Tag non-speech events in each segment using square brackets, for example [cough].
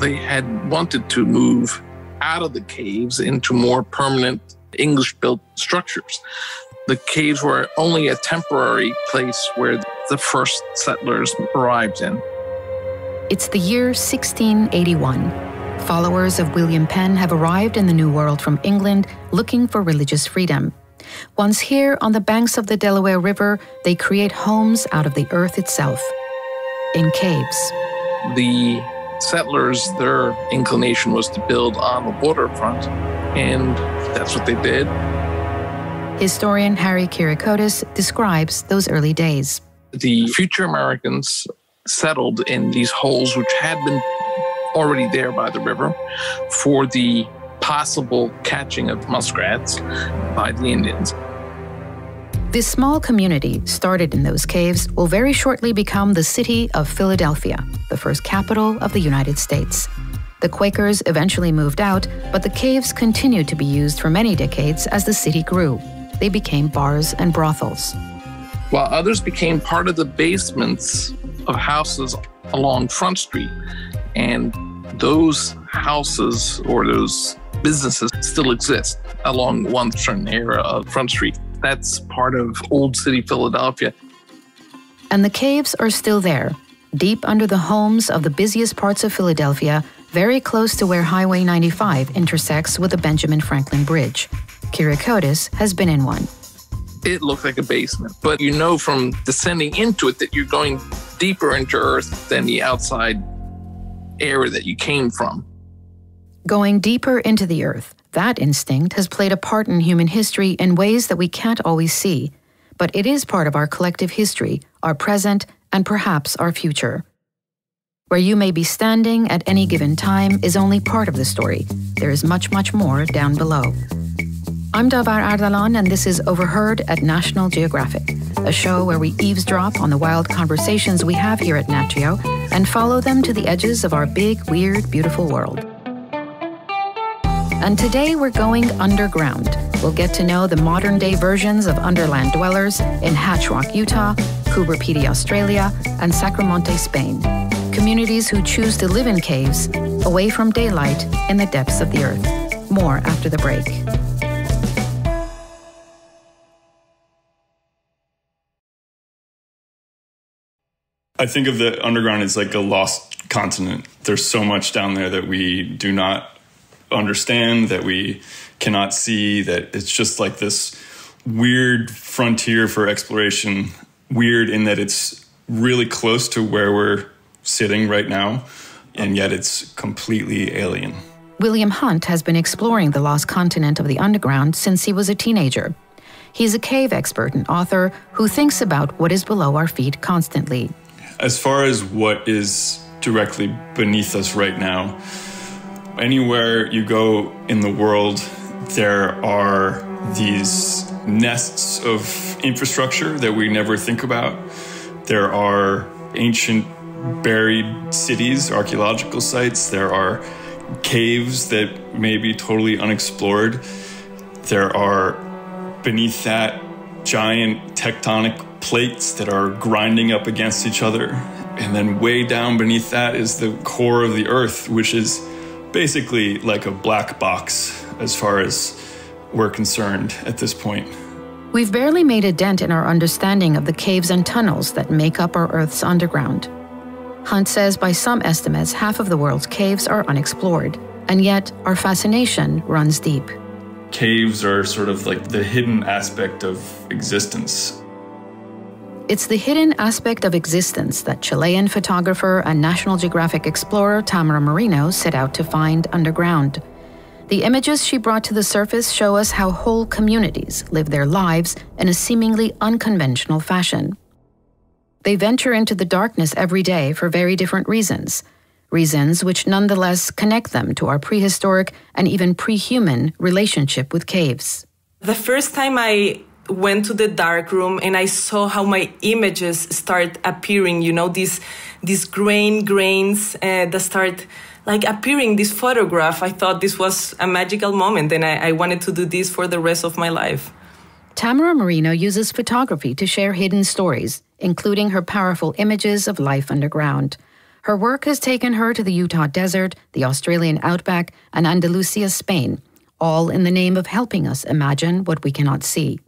They had wanted to move out of the caves into more permanent English built structures. The caves were only a temporary place where the first settlers arrived in. It's the year 1681. Followers of William Penn have arrived in the New World from England looking for religious freedom. Once here on the banks of the Delaware River, they create homes out of the earth itself, in caves. The settlers, their inclination was to build on the waterfront, and that's what they did. Historian Harry Kyriakodis describes those early days. The future Americans settled in these holes which had been already there by the river for the possible catching of muskrats by the Indians. This small community, started in those caves, will very shortly become the city of Philadelphia, the first capital of the United States. The Quakers eventually moved out, but the caves continued to be used for many decades as the city grew. They became bars and brothels. While others became part of the basements of houses along Front Street, and those houses or those businesses still exist along one certain area of Front Street. That's part of Old City Philadelphia. And the caves are still there, deep under the homes of the busiest parts of Philadelphia, very close to where Highway 95 intersects with the Benjamin Franklin Bridge. Kyriakodis has been in one. It looked like a basement, but you know from descending into it that you're going deeper into Earth than the outside area that you came from. Going deeper into the earth, that instinct has played a part in human history in ways that we can't always see, but it is part of our collective history, our present, and perhaps our future. Where you may be standing at any given time is only part of the story. There is much, much more down below. I'm Davar Ardalan, and this is Overheard at National Geographic, a show where we eavesdrop on the wild conversations we have here at Nat Geo and follow them to the edges of our big, weird, beautiful world. And today we're going underground. We'll get to know the modern day versions of underland dwellers in Hatch Rock, Utah, Coober Pedy, Australia, and Sacromonte, Spain. Communities who choose to live in caves, away from daylight, in the depths of the earth. More after the break. I think of the underground as like a lost continent. There's so much down there that we do not understand, that we cannot see, that it's just like this weird frontier for exploration. Weird in that it's really close to where we're sitting right now, and yet it's completely alien. William Hunt has been exploring the lost continent of the underground since he was a teenager. He's a cave expert and author who thinks about what is below our feet constantly. As far as what is directly beneath us right now, Anywhere you go in the world, there are these nests of infrastructure that we never think about. There are ancient buried cities, archaeological sites. There are caves that may be totally unexplored. There are beneath that giant tectonic plates that are grinding up against each other. And then way down beneath that is the core of the earth, which is basically like a black box as far as we're concerned at this point. We've barely made a dent in our understanding of the caves and tunnels that make up our Earth's underground. Hunt says by some estimates, half of the world's caves are unexplored, and yet our fascination runs deep. Caves are sort of like the hidden aspect of existence. It's the hidden aspect of existence that Chilean photographer and National Geographic explorer Tamara Merino set out to find underground. The images she brought to the surface show us how whole communities live their lives in a seemingly unconventional fashion. They venture into the darkness every day for very different reasons, reasons which nonetheless connect them to our prehistoric and even pre human relationship with caves. The first time I went to the dark room and I saw how my images start appearing. You know, these these grain grains uh, that start like appearing. This photograph. I thought this was a magical moment, and I, I wanted to do this for the rest of my life. Tamara Merino uses photography to share hidden stories, including her powerful images of life underground. Her work has taken her to the Utah desert, the Australian outback, and Andalusia, Spain, all in the name of helping us imagine what we cannot see.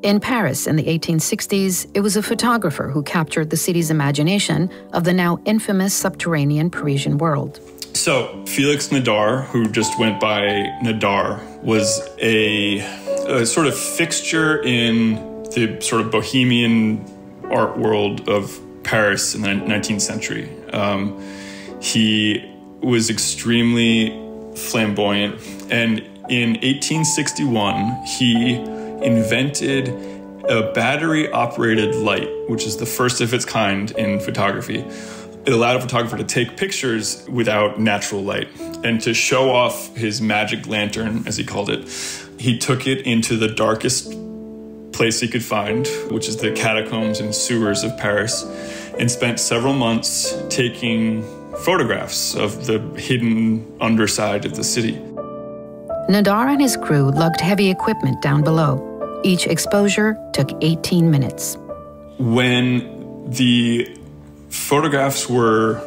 In Paris in the 1860s, it was a photographer who captured the city's imagination of the now infamous subterranean Parisian world. So, Felix Nadar, who just went by Nadar, was a, a sort of fixture in the sort of bohemian art world of Paris in the 19th century. Um, he was extremely flamboyant, and in 1861, he invented a battery operated light, which is the first of its kind in photography. It allowed a photographer to take pictures without natural light and to show off his magic lantern, as he called it. He took it into the darkest place he could find, which is the catacombs and sewers of Paris, and spent several months taking photographs of the hidden underside of the city. Nadar and his crew lugged heavy equipment down below. Each exposure took 18 minutes. When the photographs were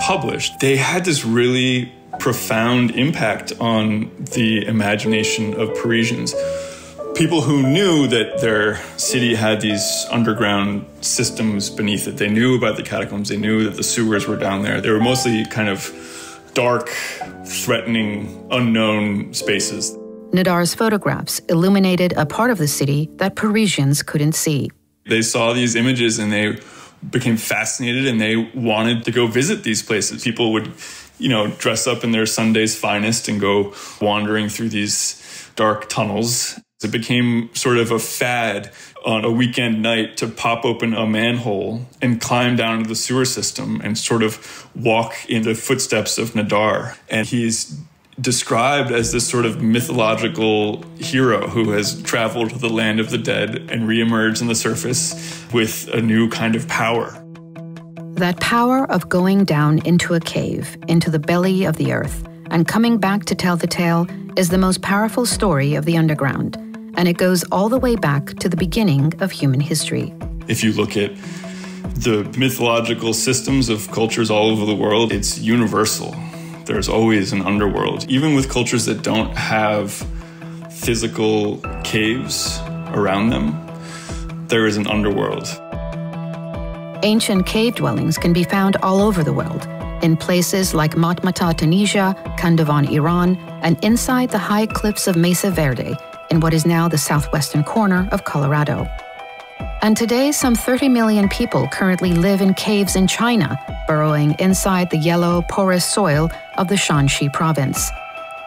published, they had this really profound impact on the imagination of Parisians. People who knew that their city had these underground systems beneath it, they knew about the catacombs, they knew that the sewers were down there. They were mostly kind of dark, threatening, unknown spaces. Nadar's photographs illuminated a part of the city that Parisians couldn't see. They saw these images and they became fascinated and they wanted to go visit these places. People would, you know, dress up in their Sunday's finest and go wandering through these dark tunnels. It became sort of a fad on a weekend night to pop open a manhole and climb down into the sewer system and sort of walk in the footsteps of Nadar. And he's described as this sort of mythological hero who has traveled to the land of the dead and reemerged on the surface with a new kind of power. That power of going down into a cave, into the belly of the earth, and coming back to tell the tale is the most powerful story of the underground and it goes all the way back to the beginning of human history. If you look at the mythological systems of cultures all over the world, it's universal. There's always an underworld. Even with cultures that don't have physical caves around them, there is an underworld. Ancient cave dwellings can be found all over the world, in places like Matmata, Tunisia, Kandovan, Iran, and inside the high cliffs of Mesa Verde, in what is now the southwestern corner of Colorado. And today, some 30 million people currently live in caves in China, burrowing inside the yellow, porous soil of the Shanxi province.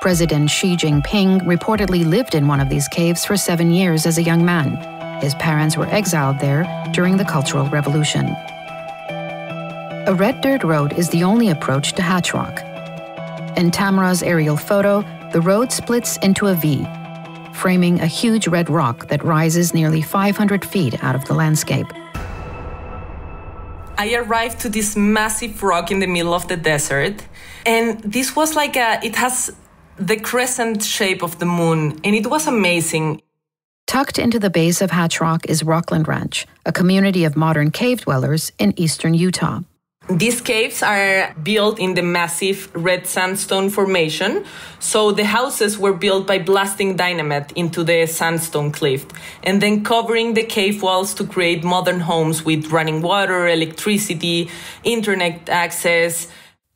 President Xi Jinping reportedly lived in one of these caves for seven years as a young man. His parents were exiled there during the Cultural Revolution. A red dirt road is the only approach to Hatch Rock. In Tamara's aerial photo, the road splits into a V, framing a huge red rock that rises nearly 500 feet out of the landscape. I arrived to this massive rock in the middle of the desert, and this was like a, it has the crescent shape of the moon, and it was amazing. Tucked into the base of Hatch Rock is Rockland Ranch, a community of modern cave dwellers in eastern Utah. These caves are built in the massive red sandstone formation. So the houses were built by blasting dynamite into the sandstone cliff and then covering the cave walls to create modern homes with running water, electricity, internet access.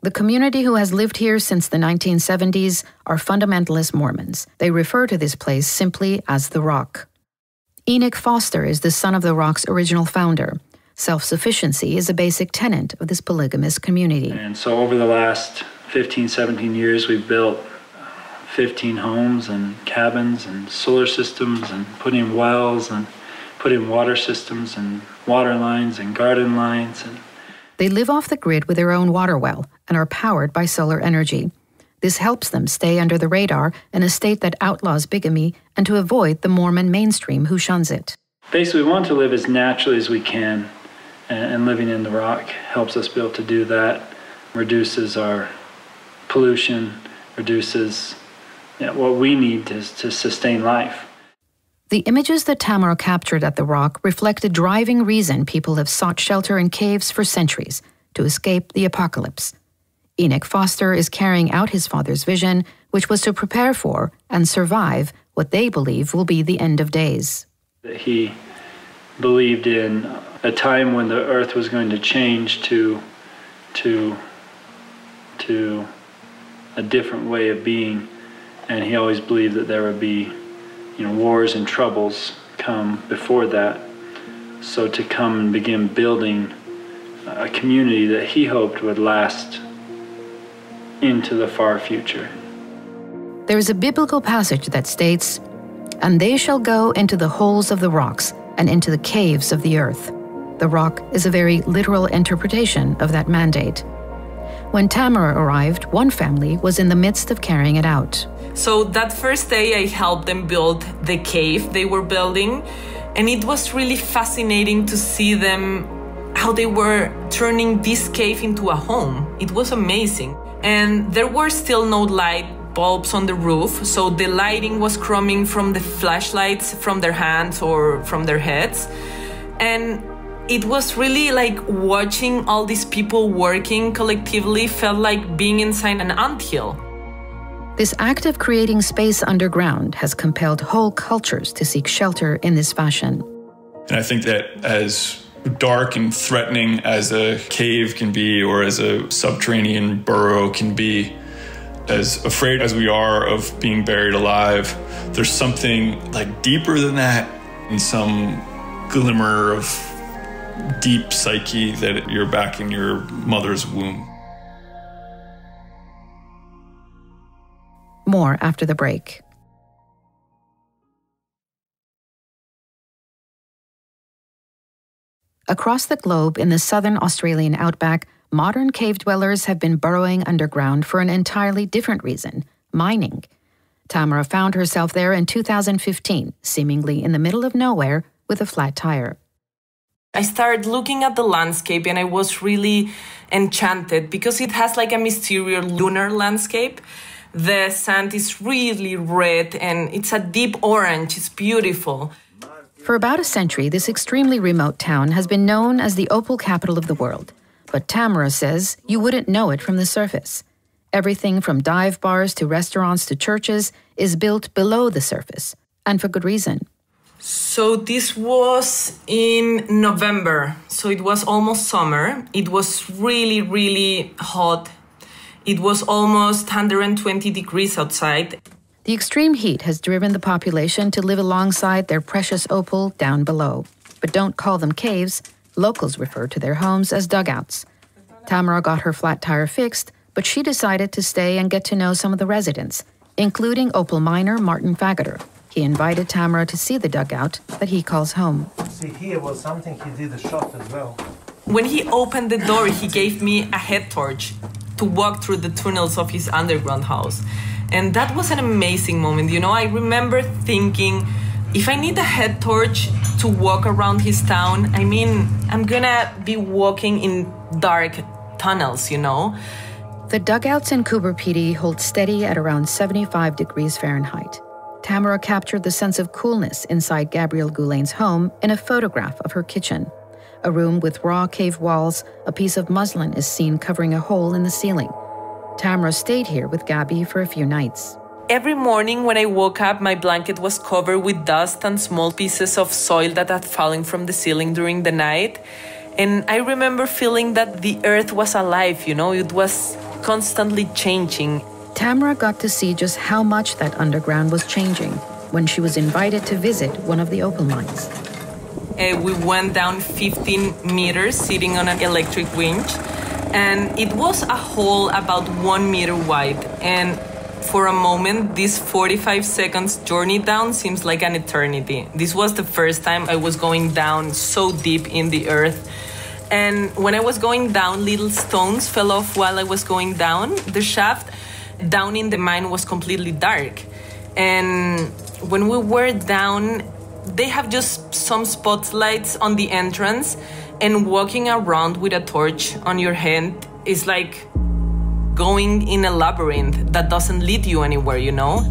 The community who has lived here since the 1970s are fundamentalist Mormons. They refer to this place simply as the Rock. Enoch Foster is the son of the Rock's original founder. Self sufficiency is a basic tenet of this polygamous community. And so, over the last 15, 17 years, we've built 15 homes and cabins and solar systems and put in wells and put in water systems and water lines and garden lines. And they live off the grid with their own water well and are powered by solar energy. This helps them stay under the radar in a state that outlaws bigamy and to avoid the Mormon mainstream who shuns it. Basically, we want to live as naturally as we can and, living in the rock helps us be able to do that. Reduces our pollution, reduces you know, what we need to, to sustain life. The images that Tamara captured at the rock reflect a driving reason people have sought shelter in caves for centuries to escape the apocalypse. Enoch Foster is carrying out his father's vision, which was to prepare for and survive what they believe will be the end of days. He believed in a time when the earth was going to change to to to a different way of being. And he always believed that there would be you know wars and troubles come before that. So to come and begin building a community that he hoped would last into the far future. There is a biblical passage that states and they shall go into the holes of the rocks and into the caves of the earth the rock is a very literal interpretation of that mandate. When Tamara arrived, one family was in the midst of carrying it out. So that first day, I helped them build the cave they were building, and it was really fascinating to see them how they were turning this cave into a home. It was amazing. And there were still no light bulbs on the roof, so the lighting was coming from the flashlights from their hands or from their heads. And it was really like watching all these people working collectively felt like being inside an anthill. This act of creating space underground has compelled whole cultures to seek shelter in this fashion. And I think that as dark and threatening as a cave can be, or as a subterranean burrow can be, as afraid as we are of being buried alive, there's something like deeper than that, and some glimmer of deep psyche that you're back in your mother's womb. More after the break. Across the globe in the southern Australian outback, modern cave dwellers have been burrowing underground for an entirely different reason mining. Tamara found herself there in 2015, seemingly in the middle of nowhere with a flat tire. I started looking at the landscape and I was really enchanted because it has like a mysterious lunar landscape. The sand is really red and it's a deep orange. It's beautiful. For about a century, this extremely remote town has been known as the opal capital of the world. But Tamara says you wouldn't know it from the surface. Everything from dive bars to restaurants to churches is built below the surface, and for good reason. So this was in November. So it was almost summer. It was really, really hot. It was almost 120 degrees outside. The extreme heat has driven the population to live alongside their precious opal down below. But don't call them caves. Locals refer to their homes as dugouts. Tamara got her flat tire fixed, but she decided to stay and get to know some of the residents, including opal miner Martin Fagater. He invited Tamara to see the dugout that he calls home. See, here was something he did a shot as well. When he opened the door, he gave me a head torch to walk through the tunnels of his underground house. And that was an amazing moment. You know, I remember thinking, if I need a head torch to walk around his town, I mean, I'm gonna be walking in dark tunnels, you know? The dugouts in Coober Pedy hold steady at around 75 degrees Fahrenheit. Tamara captured the sense of coolness inside Gabrielle Goulain's home in a photograph of her kitchen. A room with raw cave walls, a piece of muslin is seen covering a hole in the ceiling. Tamara stayed here with Gabby for a few nights. Every morning when I woke up, my blanket was covered with dust and small pieces of soil that had fallen from the ceiling during the night. And I remember feeling that the earth was alive, you know, it was constantly changing. Tamara got to see just how much that underground was changing when she was invited to visit one of the opal mines. Uh, we went down 15 meters sitting on an electric winch, and it was a hole about one meter wide. And for a moment, this 45 seconds journey down seems like an eternity. This was the first time I was going down so deep in the earth. And when I was going down, little stones fell off while I was going down the shaft down in the mine was completely dark. And when we were down, they have just some spotlights on the entrance, and walking around with a torch on your hand is like going in a labyrinth that doesn't lead you anywhere, you know?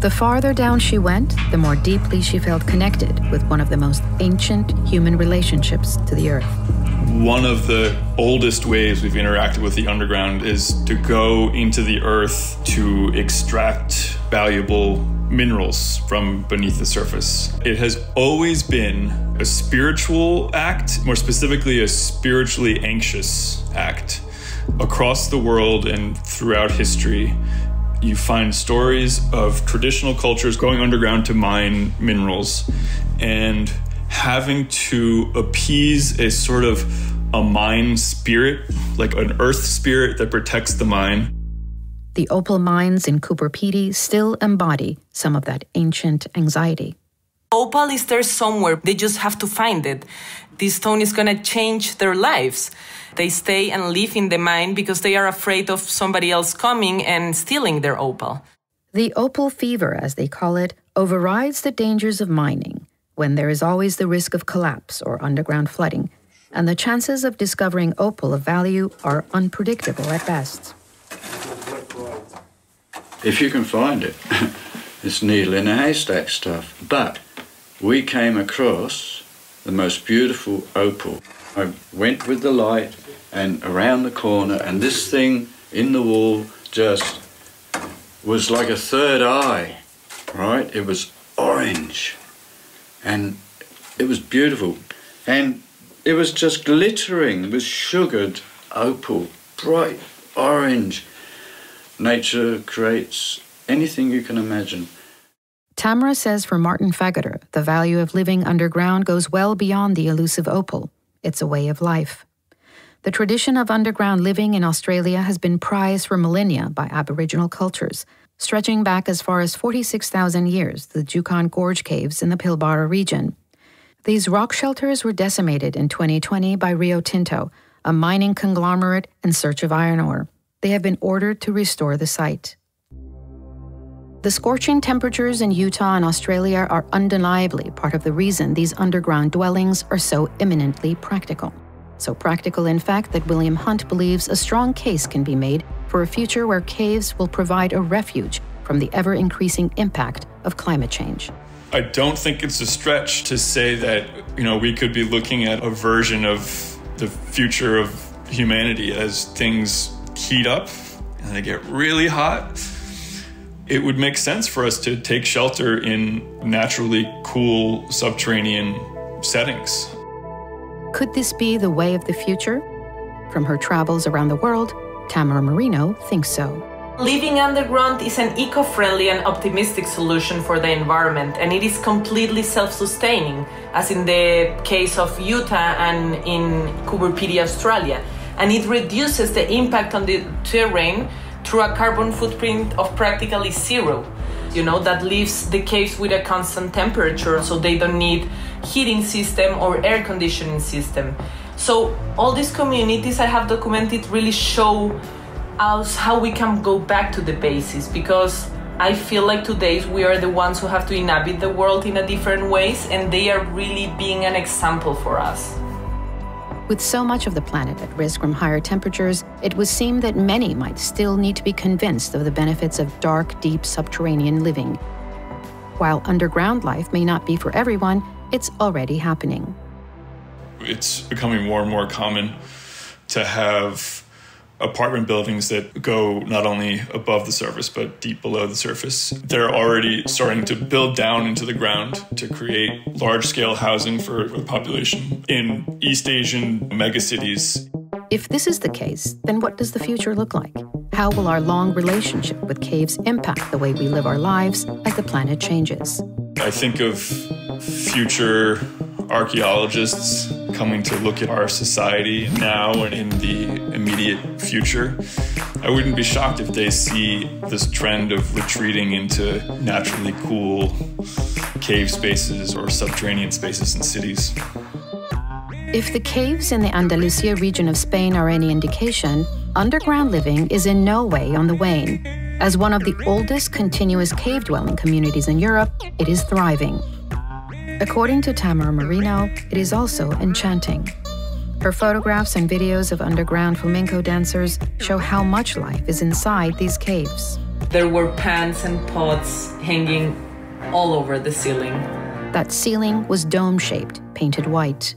The farther down she went, the more deeply she felt connected with one of the most ancient human relationships to the earth. One of the oldest ways we've interacted with the underground is to go into the earth to extract valuable minerals from beneath the surface. It has always been a spiritual act, more specifically, a spiritually anxious act. Across the world and throughout history, you find stories of traditional cultures going underground to mine minerals and having to appease a sort of a mine spirit, like an earth spirit that protects the mine. The opal mines in Coober Pedy still embody some of that ancient anxiety. Opal is there somewhere, they just have to find it. This stone is going to change their lives. They stay and live in the mine because they are afraid of somebody else coming and stealing their opal. The opal fever, as they call it, overrides the dangers of mining when there is always the risk of collapse or underground flooding, and the chances of discovering opal of value are unpredictable at best. If you can find it, [laughs] it's needle in a haystack stuff. But we came across the most beautiful opal. I went with the light and around the corner, and this thing in the wall just was like a third eye, right? It was orange and it was beautiful. And it was just glittering with sugared opal, bright orange. Nature creates anything you can imagine. Tamara says for Martin Fageder, the value of living underground goes well beyond the elusive opal. It's a way of life. The tradition of underground living in Australia has been prized for millennia by Aboriginal cultures, stretching back as far as 46,000 years, the Juukan Gorge Caves in the Pilbara region. These rock shelters were decimated in 2020 by Rio Tinto, a mining conglomerate in search of iron ore. They have been ordered to restore the site. The scorching temperatures in Utah and Australia are undeniably part of the reason these underground dwellings are so eminently practical. So practical, in fact, that William Hunt believes a strong case can be made for a future where caves will provide a refuge from the ever increasing impact of climate change. I don't think it's a stretch to say that, you know, we could be looking at a version of the future of humanity as things heat up and they get really hot. It would make sense for us to take shelter in naturally cool subterranean settings. Could this be the way of the future? From her travels around the world, Tamara Merino thinks so. Living underground is an eco friendly and optimistic solution for the environment, and it is completely self sustaining, as in the case of Utah and in Coober Pedy, Australia. And it reduces the impact on the terrain through a carbon footprint of practically zero. You know, that leaves the caves with a constant temperature, so they don't need heating system or air conditioning system. So all these communities I have documented really show us how we can go back to the basis because I feel like today we are the ones who have to inhabit the world in a different ways and they are really being an example for us. With so much of the planet at risk from higher temperatures, it would seem that many might still need to be convinced of the benefits of dark, deep subterranean living. While underground life may not be for everyone, it's already happening it's becoming more and more common to have apartment buildings that go not only above the surface but deep below the surface. They're already starting to build down into the ground to create large scale housing for the population in East Asian megacities. If this is the case, then what does the future look like? How will our long relationship with caves impact the way we live our lives as the planet changes? I think of future archaeologists coming to look at our society now and in the immediate future. I wouldn't be shocked if they see this trend of retreating into naturally cool cave spaces or subterranean spaces in cities. If the caves in the Andalusia region of Spain are any indication, underground living is in no way on the wane. As one of the oldest continuous cave dwelling communities in Europe, it is thriving. According to Tamara Merino, it is also enchanting. Her photographs and videos of underground flamenco dancers show how much life is inside these caves. There were pans and pots hanging all over the ceiling. That ceiling was dome shaped, painted white.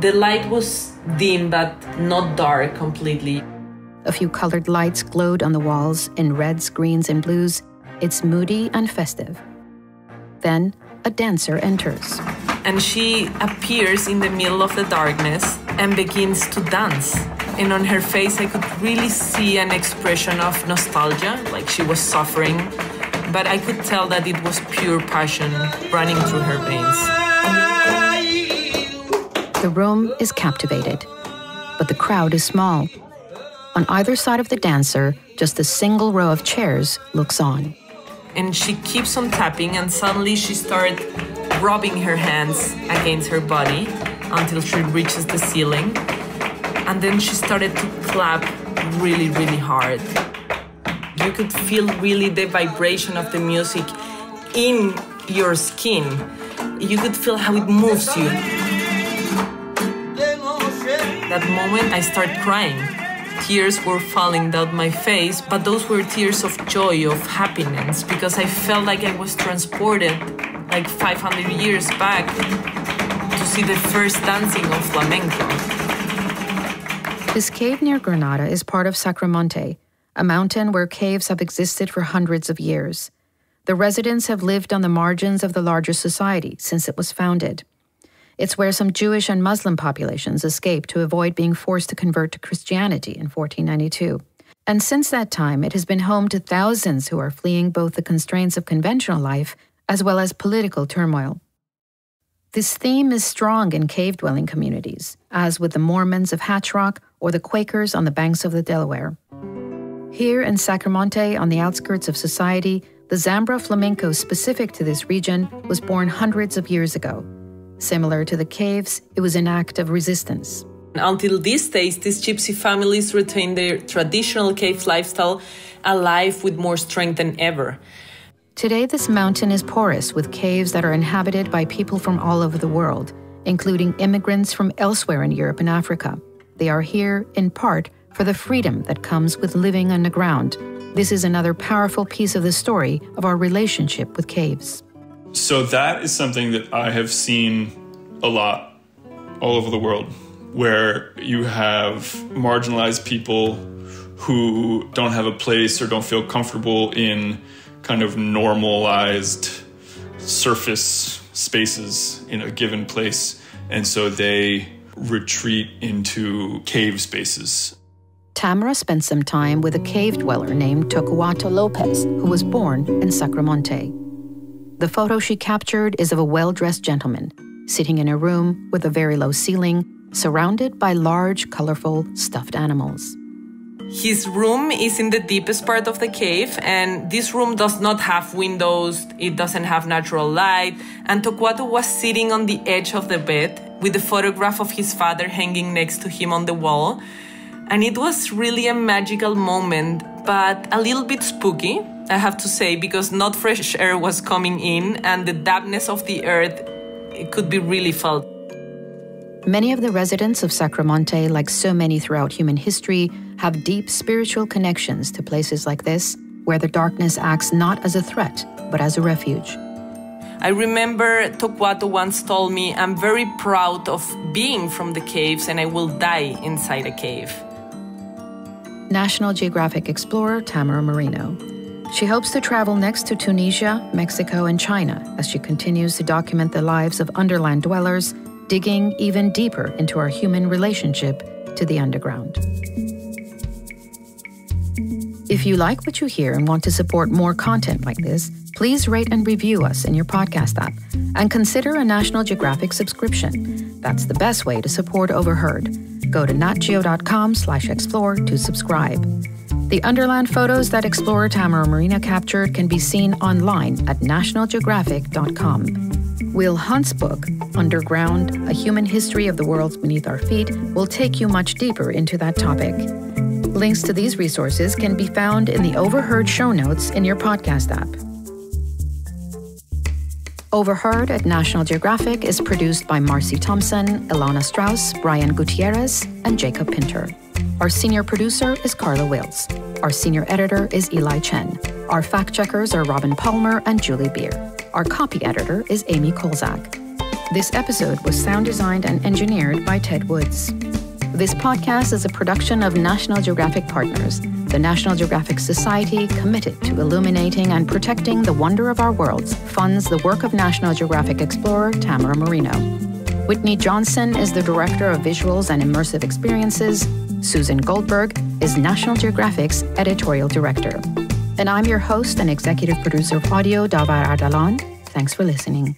The light was dim but not dark completely. A few colored lights glowed on the walls in reds, greens, and blues. It's moody and festive. Then a dancer enters. And she appears in the middle of the darkness and begins to dance. And on her face, I could really see an expression of nostalgia, like she was suffering. But I could tell that it was pure passion running through her veins. The room is captivated, but the crowd is small. On either side of the dancer, just a single row of chairs looks on. And she keeps on tapping, and suddenly she started rubbing her hands against her body until she reaches the ceiling. And then she started to clap really, really hard. You could feel really the vibration of the music in your skin. You could feel how it moves you. That moment, I started crying. Tears were falling down my face, but those were tears of joy, of happiness, because I felt like I was transported like 500 years back to see the first dancing of flamenco. This cave near Granada is part of Sacromonte, a mountain where caves have existed for hundreds of years. The residents have lived on the margins of the larger society since it was founded. It's where some Jewish and Muslim populations escaped to avoid being forced to convert to Christianity in 1492. And since that time, it has been home to thousands who are fleeing both the constraints of conventional life as well as political turmoil. This theme is strong in cave dwelling communities, as with the Mormons of Hatch Rock or the Quakers on the banks of the Delaware. Here in Sacromonte, on the outskirts of society, the Zambra flamenco specific to this region was born hundreds of years ago. Similar to the caves, it was an act of resistance. Until these days, these gypsy families retain their traditional cave lifestyle alive with more strength than ever. Today, this mountain is porous with caves that are inhabited by people from all over the world, including immigrants from elsewhere in Europe and Africa. They are here, in part, for the freedom that comes with living underground. This is another powerful piece of the story of our relationship with caves. So, that is something that I have seen a lot all over the world, where you have marginalized people who don't have a place or don't feel comfortable in kind of normalized surface spaces in a given place. And so they retreat into cave spaces. Tamara spent some time with a cave dweller named Torquato Lopez, who was born in Sacromonte. The photo she captured is of a well dressed gentleman sitting in a room with a very low ceiling, surrounded by large, colorful, stuffed animals. His room is in the deepest part of the cave, and this room does not have windows, it doesn't have natural light. And Torquato was sitting on the edge of the bed with the photograph of his father hanging next to him on the wall. And it was really a magical moment, but a little bit spooky, I have to say, because not fresh air was coming in, and the dampness of the earth it could be really felt. Many of the residents of Sacromonte, like so many throughout human history, have deep spiritual connections to places like this, where the darkness acts not as a threat, but as a refuge. I remember Torquato once told me, I'm very proud of being from the caves and I will die inside a cave. National Geographic explorer Tamara Merino. She hopes to travel next to Tunisia, Mexico, and China as she continues to document the lives of underland dwellers digging even deeper into our human relationship to the underground. If you like what you hear and want to support more content like this, please rate and review us in your podcast app and consider a National Geographic subscription. That's the best way to support Overheard. Go to natgeo.com slash explore to subscribe. The underland photos that explorer Tamara Merino captured can be seen online at nationalgeographic.com. Will Hunt's book, Underground A Human History of the Worlds Beneath Our Feet, will take you much deeper into that topic. Links to these resources can be found in the Overheard show notes in your podcast app. Overheard at National Geographic is produced by Marcy Thompson, Ilana Strauss, Brian Gutierrez, and Jacob Pinter. Our senior producer is Carla Wills. Our senior editor is Eli Chen. Our fact checkers are Robin Palmer and Julie Beer. Our copy editor is Amy Kolczak. This episode was sound designed and engineered by Ted Woods. This podcast is a production of National Geographic Partners, the National Geographic Society committed to illuminating and protecting the wonder of our worlds, funds the work of National Geographic explorer Tamara Merino. Whitney Johnson is the Director of Visuals and Immersive Experiences. Susan Goldberg is National Geographic's Editorial Director. And I'm your host and executive producer of audio, Davar Ardalan. Thanks for listening.